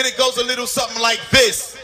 Then it goes a little something like this.